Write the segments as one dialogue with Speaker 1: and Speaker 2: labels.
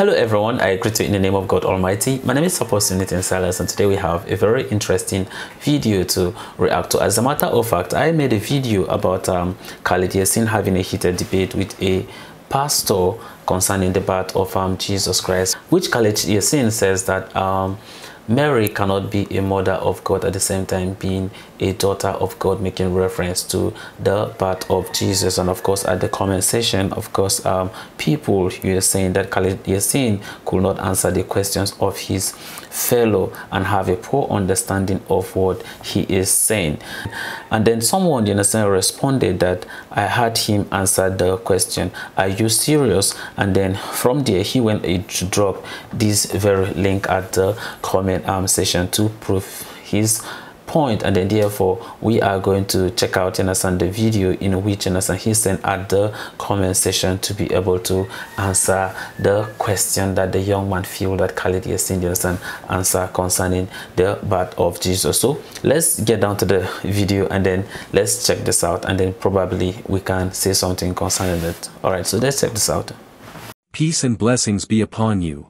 Speaker 1: Hello everyone, I greet you in the name of God Almighty. My name is Apostle Newton Silas and today we have a very interesting video to react to. As a matter of fact, I made a video about um, Khalid Yasin having a heated debate with a pastor concerning the birth of um, Jesus Christ, which Khalid Yasin says that um, Mary cannot be a mother of God at the same time being a daughter of God, making reference to the birth of Jesus. And of course, at the comment section, of course, um, people you are saying that Khalid Yasin could not answer the questions of his fellow and have a poor understanding of what he is saying. And then someone, you understand, responded that I heard him answer the question, Are you serious? And then from there, he went to drop this very link at the comment um, to prove his point and then therefore we are going to check out understand the video in which understand he at the comment section to be able to answer the question that the young man feel that Khalid Yasin understand answer concerning the birth of Jesus. So let's get down to the video and then let's check this out and then probably we can say something concerning it. All right so let's check this out.
Speaker 2: Peace and blessings be upon you.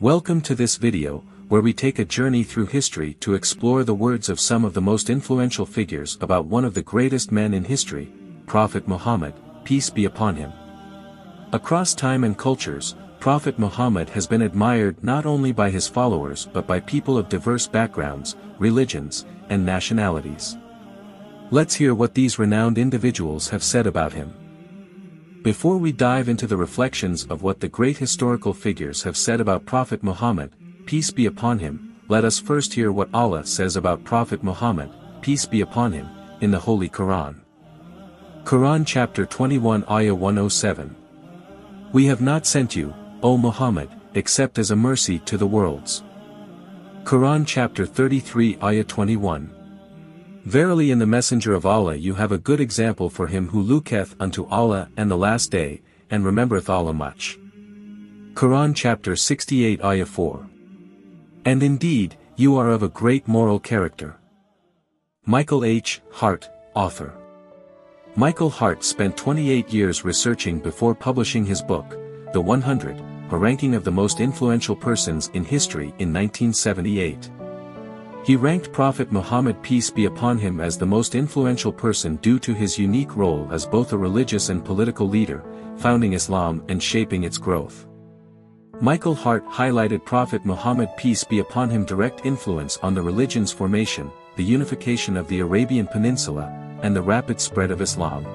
Speaker 2: Welcome to this video where we take a journey through history to explore the words of some of the most influential figures about one of the greatest men in history, Prophet Muhammad, peace be upon him. Across time and cultures, Prophet Muhammad has been admired not only by his followers but by people of diverse backgrounds, religions, and nationalities. Let's hear what these renowned individuals have said about him. Before we dive into the reflections of what the great historical figures have said about Prophet Muhammad, peace be upon him, let us first hear what Allah says about Prophet Muhammad, peace be upon him, in the Holy Quran. Quran chapter 21 ayah 107. We have not sent you, O Muhammad, except as a mercy to the worlds. Quran chapter 33 ayah 21. Verily in the messenger of Allah you have a good example for him who looketh unto Allah and the last day, and remembereth Allah much. Quran chapter 68 ayah 4. And indeed, you are of a great moral character. Michael H. Hart, author. Michael Hart spent 28 years researching before publishing his book, The 100, a ranking of the most influential persons in history in 1978. He ranked Prophet Muhammad peace be upon him as the most influential person due to his unique role as both a religious and political leader, founding Islam and shaping its growth. Michael Hart highlighted Prophet Muhammad peace be upon him direct influence on the religion's formation, the unification of the Arabian Peninsula, and the rapid spread of Islam.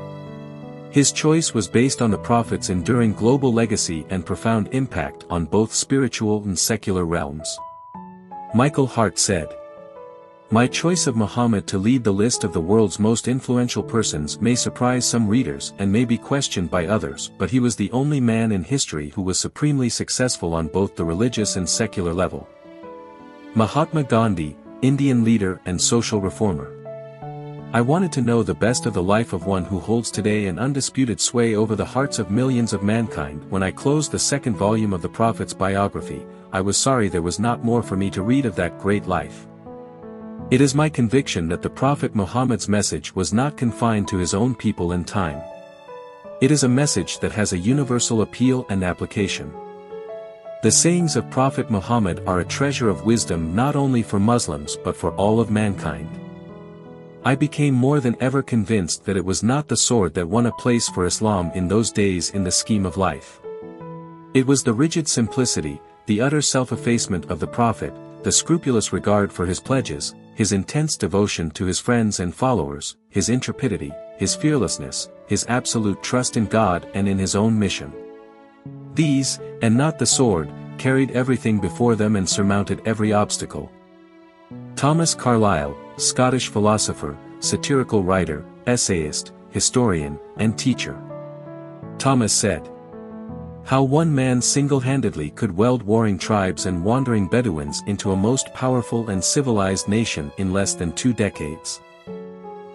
Speaker 2: His choice was based on the Prophet's enduring global legacy and profound impact on both spiritual and secular realms. Michael Hart said, my choice of Muhammad to lead the list of the world's most influential persons may surprise some readers and may be questioned by others but he was the only man in history who was supremely successful on both the religious and secular level. Mahatma Gandhi, Indian leader and social reformer. I wanted to know the best of the life of one who holds today an undisputed sway over the hearts of millions of mankind. When I closed the second volume of the Prophet's biography, I was sorry there was not more for me to read of that great life. It is my conviction that the Prophet Muhammad's message was not confined to his own people and time. It is a message that has a universal appeal and application. The sayings of Prophet Muhammad are a treasure of wisdom not only for Muslims but for all of mankind. I became more than ever convinced that it was not the sword that won a place for Islam in those days in the scheme of life. It was the rigid simplicity, the utter self-effacement of the Prophet, the scrupulous regard for his pledges, his intense devotion to his friends and followers, his intrepidity, his fearlessness, his absolute trust in God and in his own mission. These, and not the sword, carried everything before them and surmounted every obstacle. Thomas Carlyle, Scottish philosopher, satirical writer, essayist, historian, and teacher. Thomas said, how one man single-handedly could weld warring tribes and wandering Bedouins into a most powerful and civilized nation in less than two decades.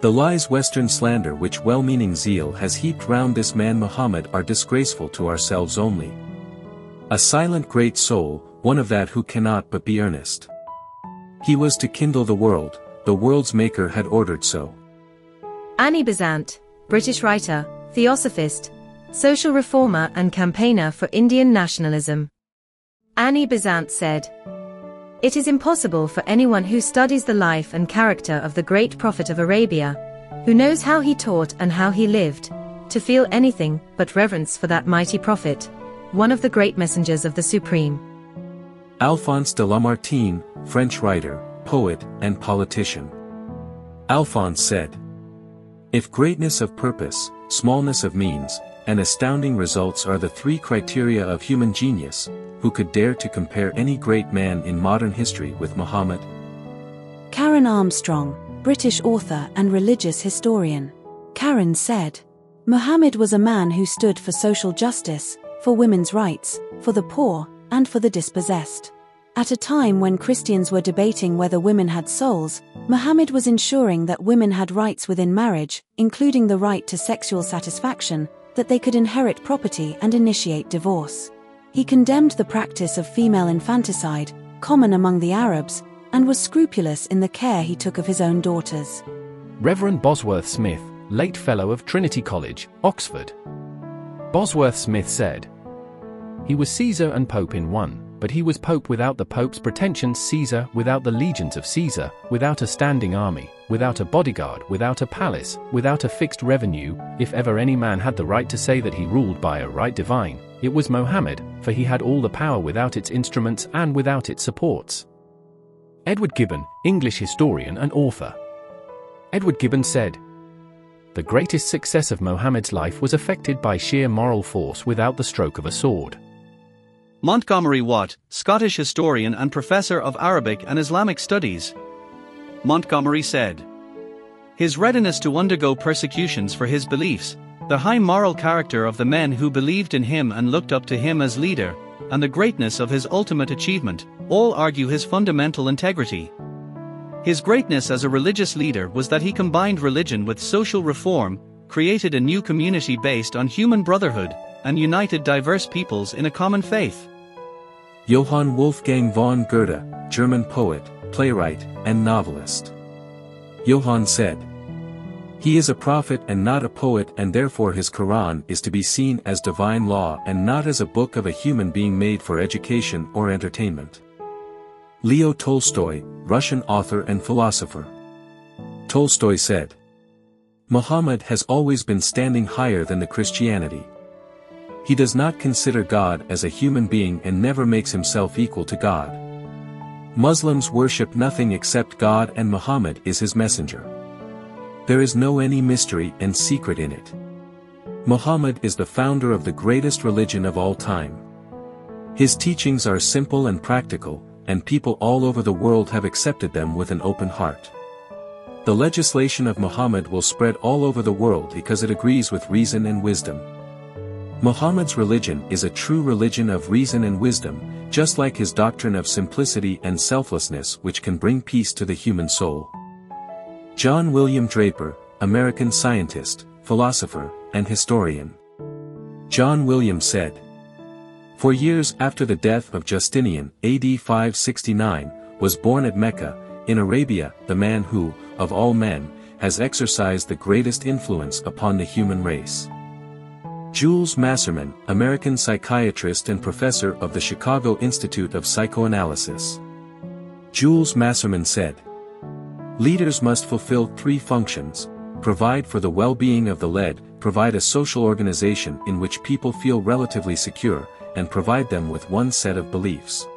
Speaker 2: The lies Western slander which well-meaning zeal has heaped round this man Muhammad are disgraceful to ourselves only. A silent great soul, one of that who cannot but be earnest. He was to kindle the world, the world's maker had ordered so.
Speaker 3: Annie Besant, British writer, theosophist, social reformer and campaigner for Indian nationalism. Annie Besant said, It is impossible for anyone who studies the life and character of the great prophet of Arabia, who knows how he taught and how he lived, to feel anything but reverence for that mighty prophet, one of the great messengers of the Supreme.
Speaker 2: Alphonse de Lamartine, French writer, poet, and politician. Alphonse said, If greatness of purpose, smallness of means, and astounding results are the three criteria of human genius, who could dare to compare any great man in modern history with Muhammad?
Speaker 4: Karen Armstrong, British author and religious historian. Karen said, Muhammad was a man who stood for social justice, for women's rights, for the poor, and for the dispossessed. At a time when Christians were debating whether women had souls, Muhammad was ensuring that women had rights within marriage, including the right to sexual satisfaction, that they could inherit property and initiate divorce. He condemned the practice of female infanticide, common among the Arabs, and was scrupulous in the care he took of his own daughters.
Speaker 5: Reverend Bosworth Smith, late Fellow of Trinity College, Oxford. Bosworth Smith said, He was Caesar and Pope in one, but he was Pope without the Pope's pretensions, Caesar without the legions of Caesar, without a standing army, without a bodyguard, without a palace, without a fixed revenue, if ever any man had the right to say that he ruled by a right divine, it was Mohammed, for he had all the power without its instruments and without its supports. Edward Gibbon, English historian and author. Edward Gibbon said, The greatest success of Mohammed's life was effected by sheer moral force without the stroke of a sword.
Speaker 6: Montgomery Watt, Scottish historian and professor of Arabic and Islamic studies. Montgomery said, His readiness to undergo persecutions for his beliefs, the high moral character of the men who believed in him and looked up to him as leader, and the greatness of his ultimate achievement, all argue his fundamental integrity. His greatness as a religious leader was that he combined religion with social reform, created a new community based on human brotherhood, and united diverse peoples in a common faith.
Speaker 2: Johann Wolfgang von Goethe, German poet, playwright, and novelist. Johann said, He is a prophet and not a poet and therefore his Quran is to be seen as divine law and not as a book of a human being made for education or entertainment. Leo Tolstoy, Russian author and philosopher. Tolstoy said, Muhammad has always been standing higher than the Christianity. He does not consider God as a human being and never makes himself equal to God. Muslims worship nothing except God and Muhammad is his messenger. There is no any mystery and secret in it. Muhammad is the founder of the greatest religion of all time. His teachings are simple and practical, and people all over the world have accepted them with an open heart. The legislation of Muhammad will spread all over the world because it agrees with reason and wisdom. Muhammad's religion is a true religion of reason and wisdom, just like his doctrine of simplicity and selflessness which can bring peace to the human soul. John William Draper, American scientist, philosopher, and historian. John William said, Four years after the death of Justinian, AD 569, was born at Mecca, in Arabia, the man who, of all men, has exercised the greatest influence upon the human race. Jules Masserman, American psychiatrist and professor of the Chicago Institute of Psychoanalysis. Jules Masserman said, Leaders must fulfill three functions, provide for the well-being of the led, provide a social organization in which people feel relatively secure, and provide them with one set of beliefs.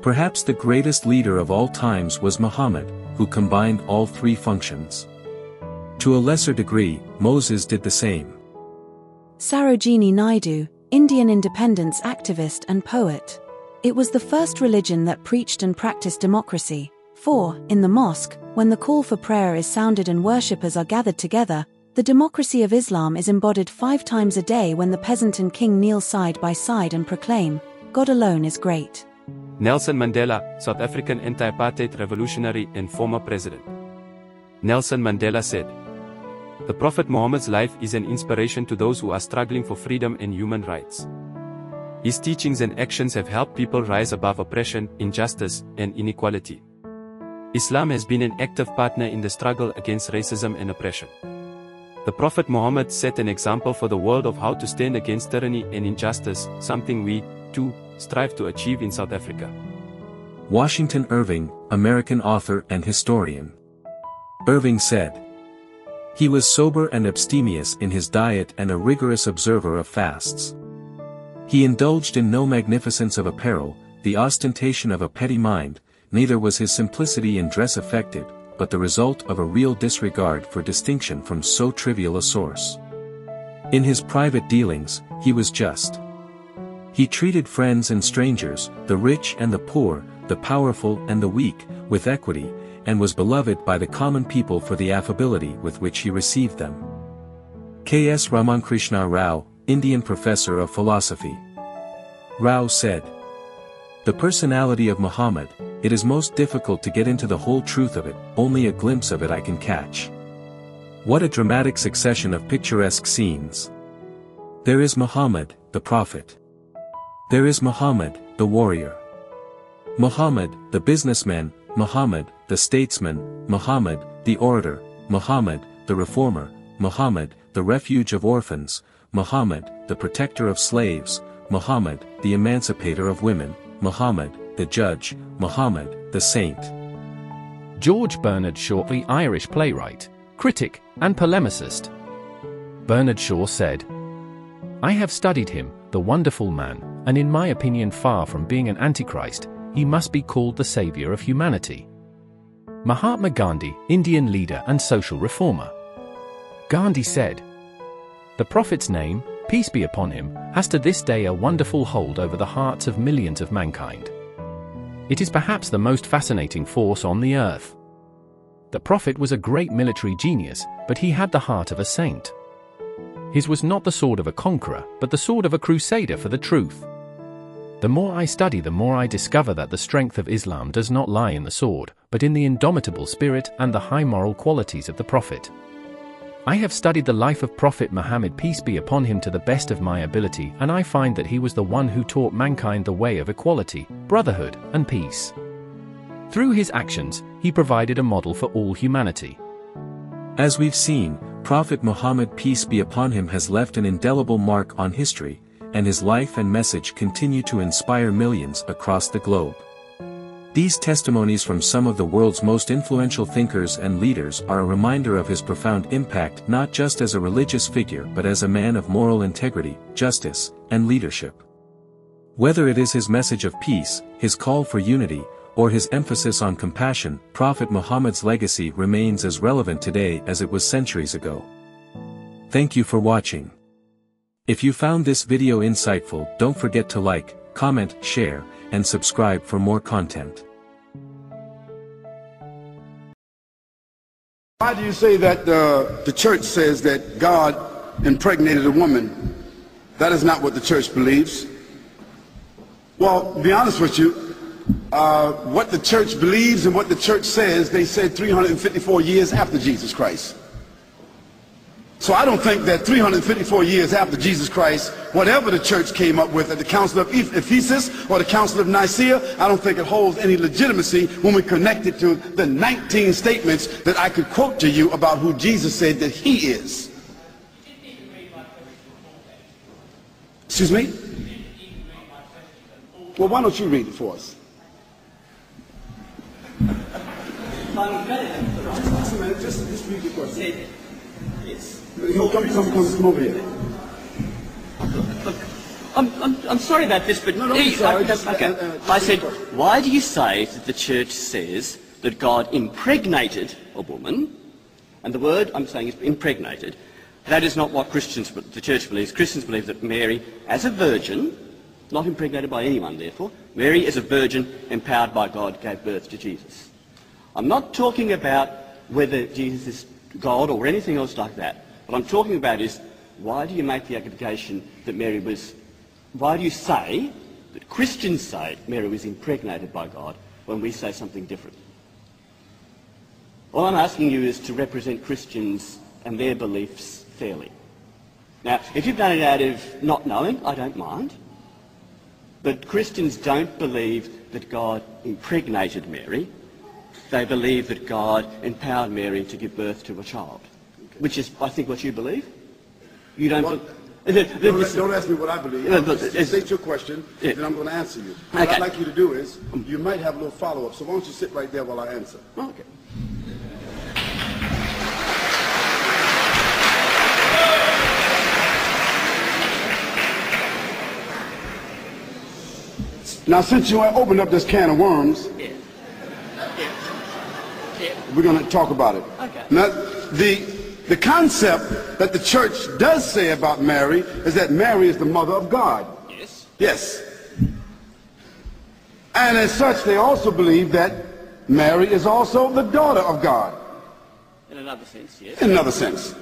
Speaker 2: Perhaps the greatest leader of all times was Muhammad, who combined all three functions. To a lesser degree, Moses did the same.
Speaker 4: Sarojini Naidu, Indian independence activist and poet. It was the first religion that preached and practiced democracy. For, in the mosque, when the call for prayer is sounded and worshippers are gathered together, the democracy of Islam is embodied five times a day when the peasant and king kneel side by side and proclaim, God alone is great.
Speaker 7: Nelson Mandela, South African anti-apartheid revolutionary and former president. Nelson Mandela said, the Prophet Muhammad's life is an inspiration to those who are struggling for freedom and human rights. His teachings and actions have helped people rise above oppression, injustice, and inequality. Islam has been an active partner in the struggle against racism and oppression. The Prophet Muhammad set an example for the world of how to stand against tyranny and injustice, something we, too, strive to achieve in South Africa.
Speaker 2: Washington Irving, American author and historian. Irving said, He was sober and abstemious in his diet and a rigorous observer of fasts. He indulged in no magnificence of apparel, the ostentation of a petty mind, neither was his simplicity in dress affected, but the result of a real disregard for distinction from so trivial a source. In his private dealings, he was just. He treated friends and strangers, the rich and the poor, the powerful and the weak, with equity, and was beloved by the common people for the affability with which he received them. K.S. Ramakrishna Rao, Indian professor of philosophy. Rao said, The personality of Muhammad, it is most difficult to get into the whole truth of it, only a glimpse of it I can catch. What a dramatic succession of picturesque scenes. There is Muhammad, the prophet. There is Muhammad, the warrior. Muhammad, the businessman, Muhammad, the statesman, Muhammad, the orator, Muhammad, the reformer, Muhammad, the refuge of orphans, Muhammad, the protector of slaves, Muhammad, the emancipator of women, Muhammad, the judge, Muhammad, the saint.
Speaker 5: George Bernard Shaw, the Irish playwright, critic, and polemicist. Bernard Shaw said, I have studied him, the wonderful man, and in my opinion far from being an antichrist, he must be called the savior of humanity. Mahatma Gandhi, Indian leader and social reformer. Gandhi said, The Prophet's name, peace be upon him, has to this day a wonderful hold over the hearts of millions of mankind. It is perhaps the most fascinating force on the earth. The Prophet was a great military genius, but he had the heart of a saint. His was not the sword of a conqueror, but the sword of a crusader for the truth. The more I study, the more I discover that the strength of Islam does not lie in the sword, but in the indomitable spirit and the high moral qualities of the Prophet. I have studied the life of Prophet Muhammad, peace be upon him, to the best of my ability, and I find that he was the one who taught mankind the way of equality, brotherhood, and peace. Through his actions, he provided a model for all humanity.
Speaker 2: As we've seen, Prophet Muhammad peace be upon him has left an indelible mark on history, and his life and message continue to inspire millions across the globe. These testimonies from some of the world's most influential thinkers and leaders are a reminder of his profound impact not just as a religious figure but as a man of moral integrity, justice, and leadership. Whether it is his message of peace, his call for unity, or his emphasis on compassion, Prophet Muhammad's legacy remains as relevant today as it was centuries ago. Thank you for watching. If you found this video insightful, don't forget to like, comment, share, and subscribe for more content.
Speaker 8: Why do you say that uh, the church says that God impregnated a woman? That is not what the church believes. Well, to be honest with you, uh, what the church believes and what the church says, they said 354 years after Jesus Christ. So I don't think that 354 years after Jesus Christ, whatever the church came up with at the Council of Ephesus or the Council of Nicaea, I don't think it holds any legitimacy when we connect it to the 19 statements that I could quote to you about who Jesus said that he is. Excuse me? Well, why don't you read it for us? Just, just read it for us. Come, come, come, come over here.
Speaker 9: I'm, I'm, I'm sorry about this, but
Speaker 8: No, no, I'm sorry. Just, uh,
Speaker 9: okay.
Speaker 8: uh, uh, just
Speaker 9: I said, why do you say that the church says that God impregnated a woman, and the word I'm saying is impregnated. That is not what Christians, the church believes. Christians believe that Mary, as a virgin, not impregnated by anyone, therefore, Mary, as a virgin, empowered by God, gave birth to Jesus. I'm not talking about whether Jesus is God or anything else like that. What I'm talking about is why do you make the allegation that Mary was, why do you say that Christians say Mary was impregnated by God when we say something different? All I'm asking you is to represent Christians and their beliefs fairly. Now, if you've done it out of not knowing, I don't mind. But Christians don't believe that God impregnated Mary. They believe that God empowered Mary to give birth to a child, which is, I think, what you believe. You don't.
Speaker 8: Well, Don't, don't ask me what I believe.
Speaker 9: But
Speaker 8: Just
Speaker 9: it's-
Speaker 8: state your question,
Speaker 9: Yeah.
Speaker 8: then I'm going to answer you. What
Speaker 9: Okay.
Speaker 8: I'd like you to do is, um. you might have a little follow-up, so why don't you sit right there while I answer?
Speaker 9: Oh, okay.
Speaker 8: Now, since you opened up this can of worms,
Speaker 9: Yeah. Yeah. Yeah.
Speaker 8: we're going to talk about it.
Speaker 9: Okay.
Speaker 8: Now, the, the concept that the church does say about Mary is that Mary is the mother of God.
Speaker 9: Yes.
Speaker 8: Yes. And as such, they also believe that Mary is also the daughter of God,
Speaker 9: In another sense, yes.
Speaker 8: in another sense.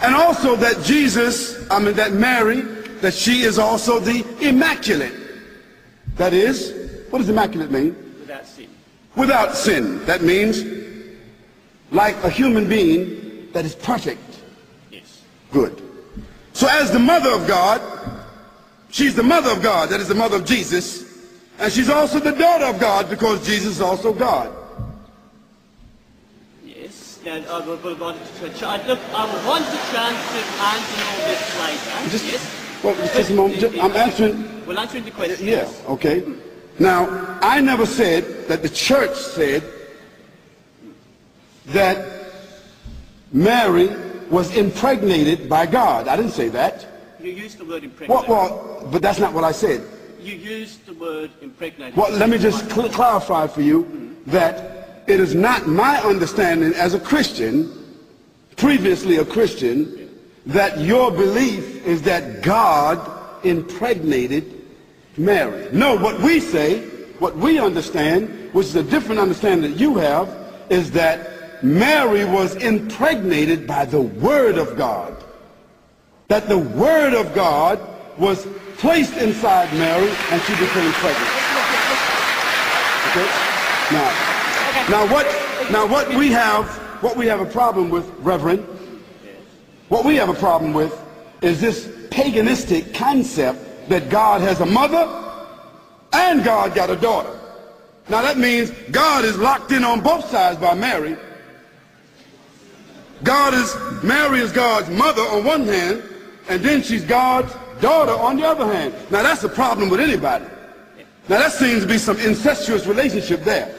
Speaker 8: And also that Jesus, I mean that Mary, that she is also the immaculate. That is, what does immaculate mean?
Speaker 9: Without sin.
Speaker 8: Without sin. That means like a human being that is perfect.
Speaker 9: Yes.
Speaker 8: Good. So as the mother of God, she's the mother of God, that is the mother of Jesus, and she's also the daughter of God because Jesus is also God.
Speaker 9: Yes. And uh, I would want to try. Look, I would want a chance to answer all this later.
Speaker 8: Just,
Speaker 9: yes.
Speaker 8: well, just a moment. Just- I'm answering.
Speaker 9: We're answering the question.
Speaker 8: Yeah, okay. Now, I never said that the church said that Mary was impregnated by God. I didn't say that.
Speaker 9: You used the word
Speaker 8: Well,
Speaker 9: impregnated.
Speaker 8: well, but that's not what I said.
Speaker 9: You used the word impregnated.
Speaker 8: Well, let me just cl- clarify for you that it is not my understanding as a Christian, previously a Christian, that your belief is that God impregnated Mary. No, what we say, what we understand, which is a different understanding that you have, is that Mary was impregnated by the Word of God. That the Word of God was placed inside Mary and she became pregnant. Okay? Now, now what, now what we have, what we have a problem with, Reverend, what we have a problem with is this paganistic concept that God has a mother and God got a daughter. Now that means God is locked in on both sides by Mary. God is, Mary is God's mother on one hand, and then she's God's daughter on the other hand. Now that's a problem with anybody. Now that seems to be some incestuous relationship there.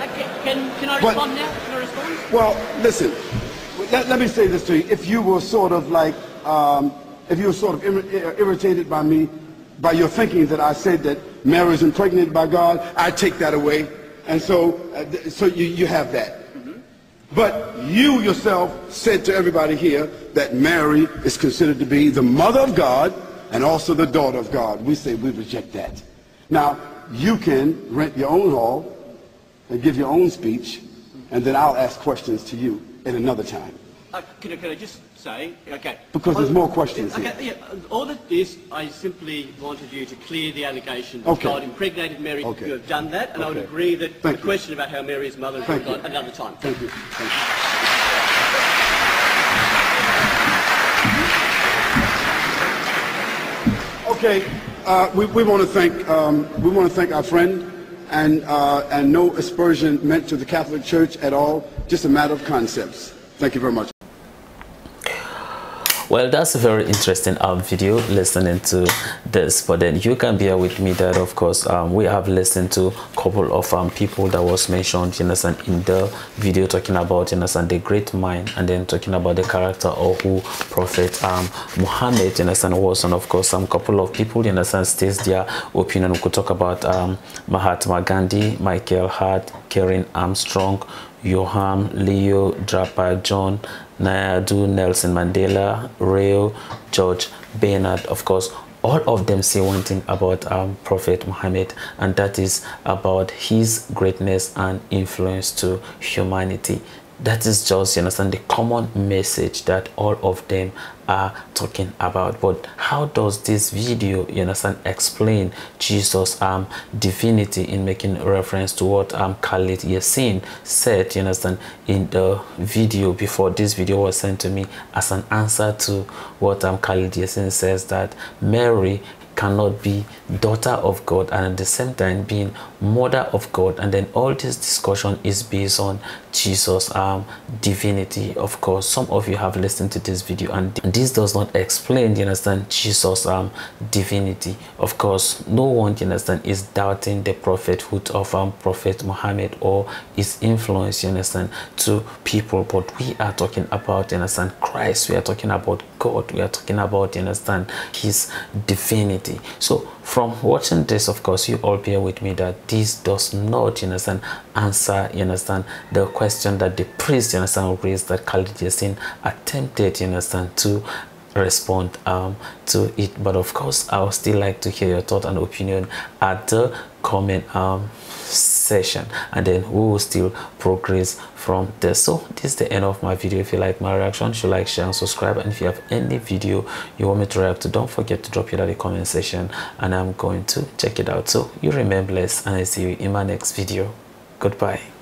Speaker 9: Okay, Can, can I
Speaker 8: But-
Speaker 9: respond now? Can I respond?
Speaker 8: Well, listen, let, let me say this to you. If you were sort of like, um, if you were sort of ir- irritated by me, by your thinking that I said that Mary is impregnated by God, I take that away. And so, uh, th- so you, you have that. But you yourself said to everybody here that Mary is considered to be the mother of God and also the daughter of God. We say we reject that. Now, you can rent your own hall and give your own speech, and then I'll ask questions to you at another time.
Speaker 9: Uh, can, can I just say, okay.
Speaker 8: Because there's more questions
Speaker 9: Okay,
Speaker 8: here.
Speaker 9: yeah, all that is, I simply wanted you to clear the allegation that
Speaker 8: Okay.
Speaker 9: God impregnated Mary.
Speaker 8: Okay.
Speaker 9: You have done that, and I would agree that
Speaker 8: Thank
Speaker 9: the
Speaker 8: you.
Speaker 9: question about how Mary is mother is
Speaker 8: Thank you.
Speaker 9: another time.
Speaker 8: Thank you. Thank you. Okay, uh, we, we want to thank um, we want to thank our friend, and uh, and no aspersion meant to the Catholic Church at all. Just a matter of concepts. Thank you very much.
Speaker 1: Well, that's a very interesting um, video listening to this. But then you can bear with me that, of course, um, we have listened to a couple of um, people that was mentioned, you understand, in the video talking about, you understand, the great mind and then talking about the character of who Prophet um, Muhammad, you understand, was. And of course, some couple of people, you understand, states their opinion. We could talk about um, Mahatma Gandhi, Michael Hart, Karen Armstrong, Johan, Leo, Draper, John, Nayadu, Nelson Mandela, Rio, George Bernard, of course, all of them say one thing about um, Prophet Muhammad, and that is about his greatness and influence to humanity. That is just, you understand, the common message that all of them are talking about. But how does this video, you understand, explain Jesus' um, divinity in making reference to what um, Khalid Yasin said, you understand, in the video before this video was sent to me as an answer to what um, Khalid Yasin says that Mary cannot be daughter of God and at the same time being mother of God. And then all this discussion is based on Jesus um divinity. Of course some of you have listened to this video and this does not explain you understand Jesus um divinity. Of course no one you understand is doubting the prophethood of um prophet Muhammad or his influence you understand to people. But we are talking about you understand Christ. We are talking about God. We are talking about you understand his divinity so from watching this of course you all bear with me that this does not you understand answer you understand the question that the priest you understand raised that Khalid Yasin attempted you understand to respond um, to it. But of course i would still like to hear your thought and opinion at the comment um, session and then we will still progress from there. So this is the end of my video. If you like my reaction should like share and subscribe. And if you have any video you want me to react to don't forget to drop it at the comment section and i'm going to check it out. So you remain blessed and i see you in my next video. Goodbye